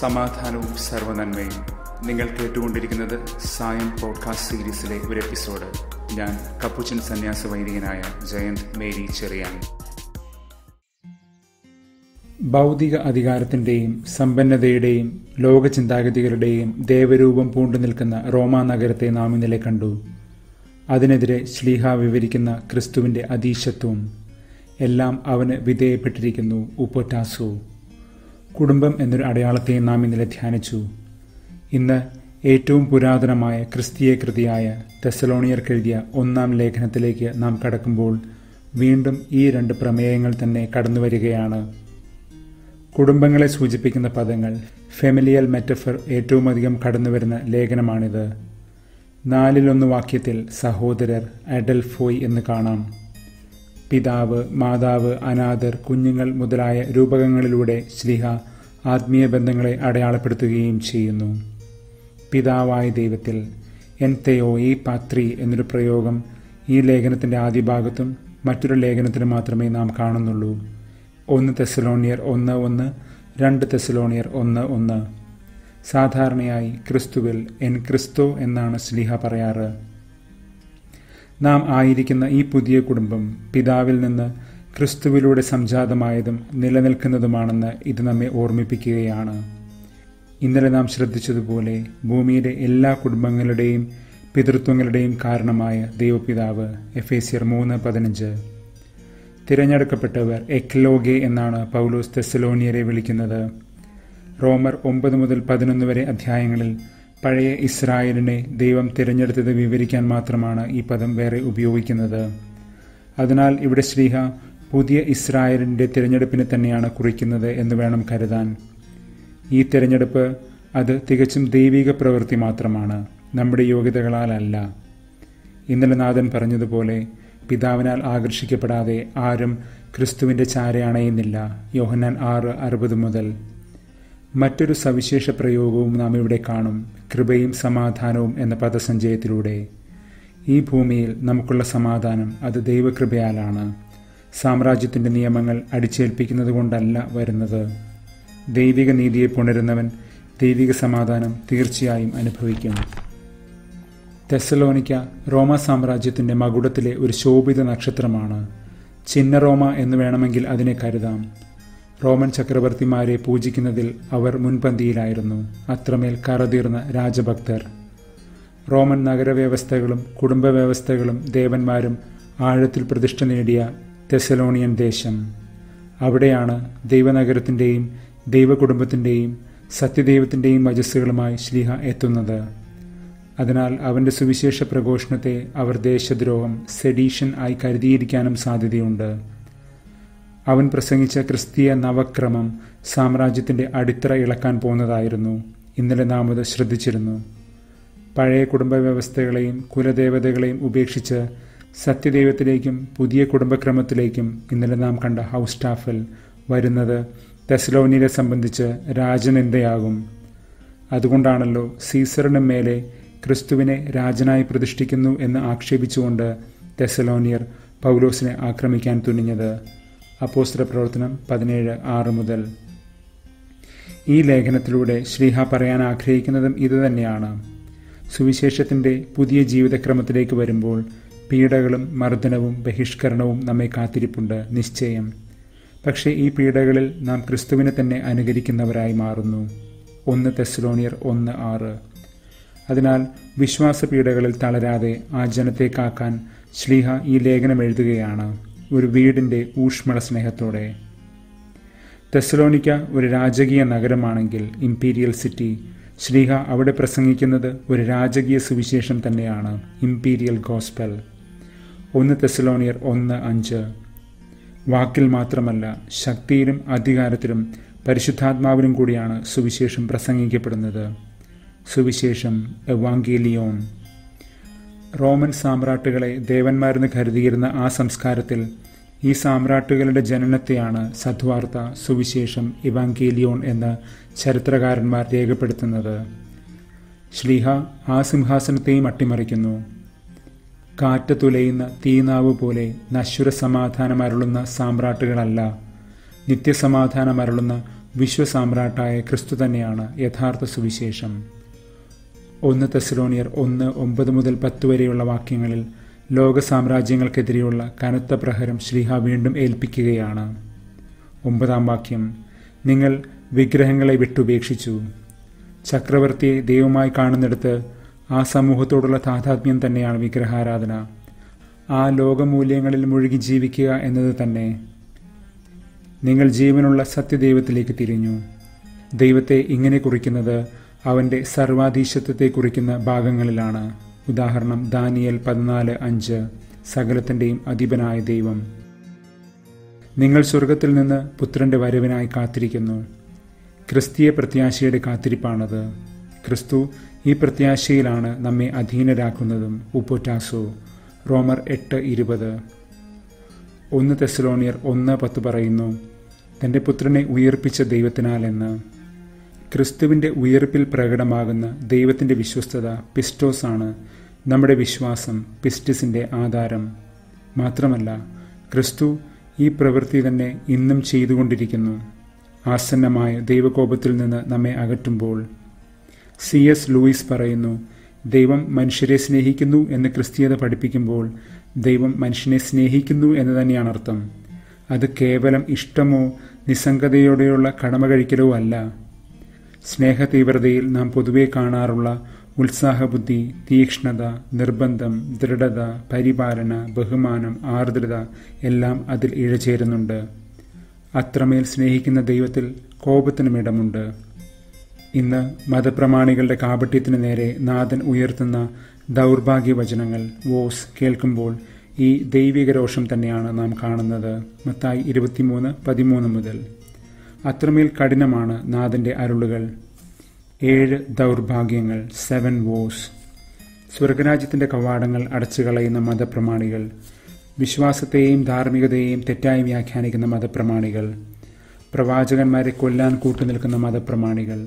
സമാധാനവും സർവനന്മയും നിങ്ങൾ കേട്ടുകൊണ്ടിരിക്കുന്നത് സായം പോഡ്കാസ്റ്റ് സീരീസിലെ ഒരു എപ്പിസോഡ്. ഞാൻ കപ്പുച്ചൻ സന്യാസ വൈദികനായ ജയന്ത് മേരി ചെറിയാൻ ഭൗതിക അധികാരത്തിന്റെയും സമ്പന്നതയുടെയും ലോക ചിന്താഗതികളുടെയും ദേവരൂപം പൂണ്ടു നിൽക്കുന്ന റോമാ നഗരത്തെ നാം ഇന്നലെ കണ്ടു. അതിനെതിരെ ശ്ലീഹ വിവരിക്കുന്ന ക്രിസ്തുവിന്റെ അതീശത്വം. എല്ലാം അവന് വിധേയപ്പെട്ടിരിക്കുന്നു ഉപ്പൊറ്റാസു കുടുംബം എന്നൊരു അടയാളത്തെ നാം ഇന്നലെ ധ്യാനിച്ചു. ഇന്ന് ഏറ്റവും പുരാതനമായ ക്രിസ്തീയ കൃതിയായ തെസലോണിയർക്കെഴുതിയ ഒന്നാം ലേഖനത്തിലേക്ക് നാം കടക്കുമ്പോൾ വീണ്ടും ഈ രണ്ട് പ്രമേയങ്ങൾ തന്നെ കടന്നു വരികയാണ്. കുടുംബങ്ങളെ സൂചിപ്പിക്കുന്ന പദങ്ങൾ ഫെമിലിയൽ മെറ്റഫർ ഏറ്റവും അധികം കടന്നുവരുന്ന ലേഖനമാണിത്. നാലിലൊന്ന് വാക്യത്തിൽ സഹോദരർ അഡൽഫോയ് എന്ന് കാണാം. പിതാവ് മാതാവ് അനാഥർ കുഞ്ഞുങ്ങൾ മുതലായ രൂപകങ്ങളിലൂടെ സ്ലിഹ ആത്മീയ ബന്ധങ്ങളെ അടയാളപ്പെടുത്തുകയും ചെയ്യുന്നു. പിതാവായ ദൈവത്തിൽ എൻ തെയോ ഈ പാത്രി എന്നൊരു പ്രയോഗം ഈ ലേഖനത്തിന്റെ ആദ്യ ഭാഗത്തും മറ്റൊരു ലേഖനത്തിനും മാത്രമേ നാം കാണുന്നുള്ളൂ. ഒന്ന് തെസലോണിയർ ഒന്ന് ഒന്ന് രണ്ട് തെസലോണിയർ ഒന്ന് ഒന്ന്. സാധാരണയായി ക്രിസ്തുവിൽ എൻ ക്രിസ്തു എന്നാണ് സ്ലിഹ പറയാറ്. നാം ആയിരിക്കുന്ന ഈ പുതിയ കുടുംബം പിതാവിൽ നിന്ന് ക്രിസ്തുവിലൂടെ സംജാതമായതും നിലനിൽക്കുന്നതുമാണെന്ന് ഇത് നമ്മെ ഓർമ്മിപ്പിക്കുകയാണ്. ഇന്നലെ നാം ശ്രദ്ധിച്ചതുപോലെ ഭൂമിയിലെ എല്ലാ കുടുംബങ്ങളുടെയും പിതൃത്വങ്ങളുടെയും കാരണമായ ദൈവപിതാവ് എഫ് എ സിയർ മൂന്ന് പതിനഞ്ച്. തിരഞ്ഞെടുക്കപ്പെട്ടവർ എക്ലോഗെ എന്നാണ് പൗലോസ് തെസലോണിയരെ വിളിക്കുന്നത്. റോമർ ഒമ്പത് മുതൽ പതിനൊന്ന് വരെ അധ്യായങ്ങളിൽ പഴയ ഇസ്രായേലിനെ ദൈവം തിരഞ്ഞെടുത്തത് വിവരിക്കാൻ മാത്രമാണ് ഈ പദം വേറെ ഉപയോഗിക്കുന്നത്. അതിനാൽ ഇവിടെ ശ്രീഹ പുതിയ ഇസ്രായേലിന്റെ തിരഞ്ഞെടുപ്പിനെ തന്നെയാണ് കുറിക്കുന്നത് എന്ന് വേണം കരുതാൻ. ഈ തിരഞ്ഞെടുപ്പ് അത് തികച്ചും ദൈവിക പ്രവൃത്തി മാത്രമാണ് നമ്മുടെ യോഗ്യതകളാലല്ല ഇന്നലെ നാഥൻ പറഞ്ഞതുപോലെ പിതാവിനാൽ ആകർഷിക്കപ്പെടാതെ ആരും ക്രിസ്തുവിന്റെ ചാരയണയുന്നില്ല. യോഹന്നാൻ ആറ് അറുപത് മുതൽ. മറ്റൊരു സവിശേഷ പ്രയോഗവും നാം ഇവിടെ കാണും കൃപയും സമാധാനവും എന്ന പദസഞ്ചയത്തിലൂടെ. ഈ ഭൂമിയിൽ നമുക്കുള്ള സമാധാനം അത് ദൈവകൃപയാലാണ്. സാമ്രാജ്യത്തിന്റെ നിയമങ്ങൾ അടിച്ചേൽപ്പിക്കുന്നത് കൊണ്ടല്ല വരുന്നത്. ദൈവിക നീതിയെ പുണരുന്നവൻ ദൈവിക സമാധാനം തീർച്ചയായും അനുഭവിക്കും. തെസലോനിക്ക റോമ സാമ്രാജ്യത്തിന്റെ മകുടത്തിലെ ഒരു ശോഭിത നക്ഷത്രമാണ്. ചിന്ന റോമ എന്ന് വേണമെങ്കിൽ അതിനെ കരുതാം. റോമൻ ചക്രവർത്തിമാരെ പൂജിക്കുന്നതിൽ അവർ മുൻപന്തിയിലായിരുന്നു. അത്രമേൽ കറതീർന്ന രാജഭക്തർ. റോമൻ നഗരവ്യവസ്ഥകളും കുടുംബ വ്യവസ്ഥകളും ദേവന്മാരും ആഴത്തിൽ പ്രതിഷ്ഠ നേടിയ തെസലോണിയൻ ദേശം. അവിടെയാണ് ദൈവനഗരത്തിന്റെയും ദൈവകുടുംബത്തിന്റെയും സത്യദൈവത്തിന്റെയും വജസ്സുകളുമായി ശ്ലീഹ എത്തുന്നത്. അതിനാൽ അവന്റെ സുവിശേഷ പ്രഘോഷണത്തെ അവർ ദേശദ്രോഹം സെഡീഷൻ ആയി കരുതിയിരിക്കാനും സാധ്യതയുണ്ട്. അവൻ പ്രസംഗിച്ച ക്രിസ്തീയ നവക്രമം സാമ്രാജ്യത്തിന്റെ അടിത്തറ ഇളക്കാൻ പോകുന്നതായിരുന്നു. ഇന്നലെ നാം അത് ശ്രദ്ധിച്ചിരുന്നു. പഴയ കുടുംബ വ്യവസ്ഥകളെയും കുലദേവതകളെയും ഉപേക്ഷിച്ച് സത്യദൈവത്തിലേക്കും പുതിയ കുടുംബക്രമത്തിലേക്കും ഇന്നലെ നാം കണ്ട ഹൗസ് സ്റ്റാഫിൽ വരുന്നത് തെസ്ലോനിയെ സംബന്ധിച്ച് രാജനിന്ദയാകും. അതുകൊണ്ടാണല്ലോ സീസറിന് മേലെ ക്രിസ്തുവിനെ രാജനായി പ്രതിഷ്ഠിക്കുന്നു എന്ന് ആക്ഷേപിച്ചുകൊണ്ട് തെസലോനിയർ പൗലോസിനെ ആക്രമിക്കാൻ തുനിഞ്ഞത്. അപ്പോസ്തല പ്രവർത്തനം പതിനേഴ് ആറ് മുതൽ. ഈ ലേഖനത്തിലൂടെ ശ്രീഹ പറയാൻ ആഗ്രഹിക്കുന്നതും ഇതുതന്നെയാണ് സുവിശേഷത്തിന്റെ പുതിയ ജീവിതക്രമത്തിലേക്ക് വരുമ്പോൾ പീഡകളും മർദ്ദനവും ബഹിഷ്കരണവും നമ്മെ കാത്തിരിപ്പുണ്ട് നിശ്ചയം. പക്ഷേ ഈ പീഡകളിൽ നാം ക്രിസ്തുവിനെ തന്നെ അനുകരിക്കുന്നവരായി മാറുന്നു. ഒന്ന് തെസ്ലോണിയർ ഒന്ന് ആറ്. അതിനാൽ വിശ്വാസ പീഡകളിൽ തളരാതെ ആ ജനത്തെ കാക്കാൻ ശ്ലീഹ ഈ ലേഖനം എഴുതുകയാണ്. ഒരു വീടിന്റെ ഊഷ്മള സ്നേഹത്തോടെ. തെസലോണിക്ക ഒരു രാജകീയ നഗരമാണെങ്കിൽ ഇംപീരിയൽ സിറ്റി ശ്രീഹ അവിടെ പ്രസംഗിക്കുന്നത് ഒരു രാജകീയ സുവിശേഷം തന്നെയാണ് ഇംപീരിയൽ ഗോസ്പൽ. ഒന്ന് തെസലോണിയർ ഒന്ന് അഞ്ച്. വാക്കിൽ മാത്രമല്ല ശക്തിയിലും അധികാരത്തിലും പരിശുദ്ധാത്മാവിലും കൂടിയാണ് സുവിശേഷം പ്രസംഗിക്കപ്പെടുന്നത്. സുവിശേഷം എവാങ്കേലിയോൺ റോമൻ സാമ്രാട്ടുകളെ ദേവന്മാരെന്ന് കരുതിയിരുന്ന ആ സംസ്കാരത്തിൽ ഈ സാമ്രാട്ടുകളുടെ ജനനത്തെയാണ് സദ്വാർത്ത സുവിശേഷം ഇവാങ്കേലിയോൺ എന്ന ചരിത്രകാരന്മാർ രേഖപ്പെടുത്തുന്നത്. ശ്ലീഹ ആ സിംഹാസനത്തെയും അട്ടിമറിക്കുന്നു. കാറ്റ് തുലയുന്ന തീനാവ് പോലെ നശ്വര സമാധാനമരുളുന്ന സാമ്രാട്ടുകളല്ല നിത്യസമാധാനമരുളുന്ന വിശ്വസാമ്രാട്ടായ ക്രിസ്തു തന്നെയാണ് യഥാർത്ഥ സുവിശേഷം. ഒന്ന് തെസലോണിയർ ഒന്ന് ഒമ്പത് മുതൽ പത്ത് വരെയുള്ള വാക്യങ്ങളിൽ ലോക സാമ്രാജ്യങ്ങൾക്കെതിരെയുള്ള കനത്ത പ്രഹരം ശ്രീഹ വീണ്ടും ഏൽപ്പിക്കുകയാണ്. ഒമ്പതാം വാക്യം നിങ്ങൾ വിഗ്രഹങ്ങളെ വിട്ടുപേക്ഷിച്ചു. ചക്രവർത്തിയെ ദൈവമായി കാണുന്നിടത്ത് ആ സമൂഹത്തോടുള്ള താതാത്മ്യം തന്നെയാണ് വിഗ്രഹാരാധന. ആ ലോകമൂല്യങ്ങളിൽ മുഴുകി ജീവിക്കുക എന്നത് തന്നെ. നിങ്ങൾ ജീവനുള്ള സത്യദൈവത്തിലേക്ക് തിരിഞ്ഞു. ദൈവത്തെ ഇങ്ങനെ കുറിക്കുന്നത് അവന്റെ സർവാധീശത്വത്തെ കുറിക്കുന്ന ഭാഗങ്ങളിലാണ്. ഉദാഹരണം ദാനിയൽ പതിനാല് അഞ്ച് സകലത്തിന്റെയും അധിപനായ ദൈവം. നിങ്ങൾ സ്വർഗത്തിൽ നിന്ന് പുത്രന്റെ വരവിനായി കാത്തിരിക്കുന്നു. ക്രിസ്തീയ പ്രത്യാശയുടെ കാത്തിരിപ്പാണത്. ക്രിസ്തു ഈ പ്രത്യാശയിലാണ് നമ്മെ അധീനരാക്കുന്നതും. ഉപ്പൊറ്റാസോ റോമർ എട്ട് ഇരുപത്. ഒന്ന് തെസലോണിയർ ഒന്ന് പത്ത് പറയുന്നു തന്റെ പുത്രനെ ഉയർപ്പിച്ച ദൈവത്തിനാൽ എന്ന് ക്രിസ്തുവിന്റെ ഉയർപ്പിൽ പ്രകടമാകുന്ന ദൈവത്തിന്റെ വിശ്വസ്തത പിസ്റ്റോസ് ആണ്. നമ്മുടെ വിശ്വാസം പിസ്റ്റിസിന്റെ ആധാരം. മാത്രമല്ല ക്രിസ്തു ഈ പ്രവൃത്തി തന്നെ ഇന്നും ചെയ്തുകൊണ്ടിരിക്കുന്നു. ആസന്നമായ ദൈവകോപത്തിൽ നിന്ന് നമ്മെ അകറ്റുമ്പോൾ സി എസ് ലൂയിസ് പറയുന്നു ദൈവം മനുഷ്യരെ സ്നേഹിക്കുന്നു എന്ന് ക്രിസ്തീയത പഠിപ്പിക്കുമ്പോൾ ദൈവം മനുഷ്യനെ സ്നേഹിക്കുന്നു എന്ന് തന്നെയാണ് അർത്ഥം. അത് കേവലം ഇഷ്ടമോ നിസ്സംഗതയോടെയുള്ള കടമ കഴിക്കലോ അല്ല. സ്നേഹ തീവ്രതയിൽ നാം പൊതുവെ കാണാറുള്ള ഉത്സാഹബുദ്ധി തീക്ഷ്ണത നിർബന്ധം ദൃഢത പരിപാലന ബഹുമാനം ആർദ്രത എല്ലാം അതിൽ ഇഴചേരുന്നുണ്ട്. അത്രമേൽ സ്നേഹിക്കുന്ന ദൈവത്തിൽ കോപത്തിനും ഇടമുണ്ട് ഇന്ന് മതപ്രമാണികളുടെ കാപട്യത്തിനു നേരെ നാഥൻ ഉയർത്തുന്ന ദൗർഭാഗ്യവചനങ്ങൾ വോസ് കേൾക്കുമ്പോൾ ഈ ദൈവിക രോഷം തന്നെയാണ് നാം കാണുന്നത്. മത്തായി ഇരുപത്തിമൂന്ന് പതിമൂന്ന് മുതൽ. അത്രമേൽ കഠിനമാണ് നാഥന്റെ അരുളുകൾ. ഏഴ് ദൗർഭാഗ്യങ്ങൾ സെവൻ വോസ് സ്വർഗരാജ്യത്തിന്റെ കവാടങ്ങൾ അടച്ചു കളയുന്ന മതപ്രമാണികൾ. വിശ്വാസത്തെയും ധാർമ്മികതയെയും തെറ്റായി വ്യാഖ്യാനിക്കുന്ന മതപ്രമാണികൾ. പ്രവാചകന്മാരെ കൊല്ലാൻ കൂട്ടുനിൽക്കുന്ന മതപ്രമാണികൾ.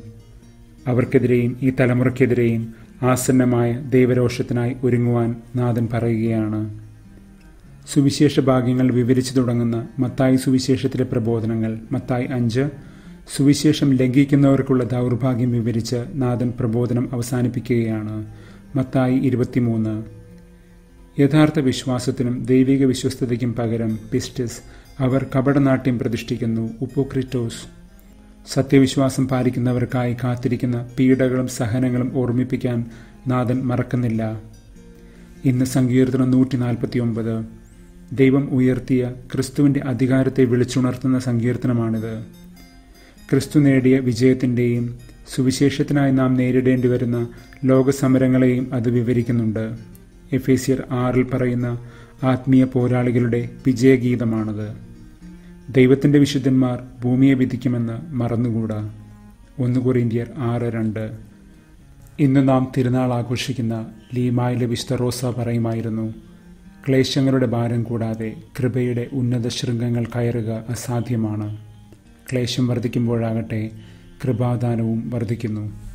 അവർക്കെതിരെയും ഈ തലമുറയ്ക്കെതിരെയും ആസന്നമായ ദൈവരോഷത്തിനായി ഒരുങ്ങുവാൻ നാഥൻ പറയുകയാണ്. സുവിശേഷ ഭാഗ്യങ്ങൾ വിവരിച്ചു തുടങ്ങുന്ന മത്തായി സുവിശേഷത്തിലെ പ്രബോധനങ്ങൾ മത്തായി അഞ്ച്. സുവിശേഷം ലംഘിക്കുന്നവർക്കുള്ള ദൗർഭാഗ്യം വിവരിച്ച് നാഥൻ പ്രബോധനം അവസാനിപ്പിക്കുകയാണ്. മത്തായി ഇരുപത്തിമൂന്ന്. യഥാർത്ഥ വിശ്വാസത്തിനും ദൈവിക വിശ്വസ്തതയ്ക്കും പകരം പിസ്റ്റിസ് അവർ കപടനാട്യം പ്രതിഷ്ഠിക്കുന്നു. ഉപ്പോക്രിറ്റോസ്. സത്യവിശ്വാസം പാലിക്കുന്നവർക്കായി കാത്തിരിക്കുന്ന പീഡകളും സഹനങ്ങളും ഓർമ്മിപ്പിക്കാൻ നാഥൻ മറക്കുന്നില്ല. ഇന്ന് സങ്കീർത്തനം നൂറ്റി നാൽപ്പത്തി ഒമ്പത് ദൈവം ഉയർത്തിയ ക്രിസ്തുവിന്റെ അധികാരത്തെ വിളിച്ചുണർത്തുന്ന സങ്കീർത്തനമാണിത്. ക്രിസ്തു നേടിയ വിജയത്തിന്റെയും സുവിശേഷത്തിനായി നാം നേരിടേണ്ടി വരുന്ന ലോകസമരങ്ങളെയും അത് വിവരിക്കുന്നുണ്ട്. എഫേസിയർ ആറിൽ പറയുന്ന ആത്മീയ പോരാളികളുടെ വിജയഗീതമാണത്. ദൈവത്തിന്റെ വിശുദ്ധന്മാർ ഭൂമിയെ വിധിക്കുമെന്ന് മറന്നുകൂടാ. ഒന്ന് കൊറിന്ത്യർ ആറ് രണ്ട്. ഇന്ന് നാം തിരുനാൾ ആഘോഷിക്കുന്ന ലീമായിലെ വിശുദ്ധ റോസ പറയുമായിരുന്നു ക്ലേശങ്ങളുടെ ഭാരം കൂടാതെ കൃപയുടെ ഉന്നത ശൃംഗങ്ങൾ കയറുക അസാധ്യമാണ്. ക്ലേശം വർദ്ധിക്കുമ്പോഴാകട്ടെ കൃപാദാനവും വർദ്ധിക്കുന്നു.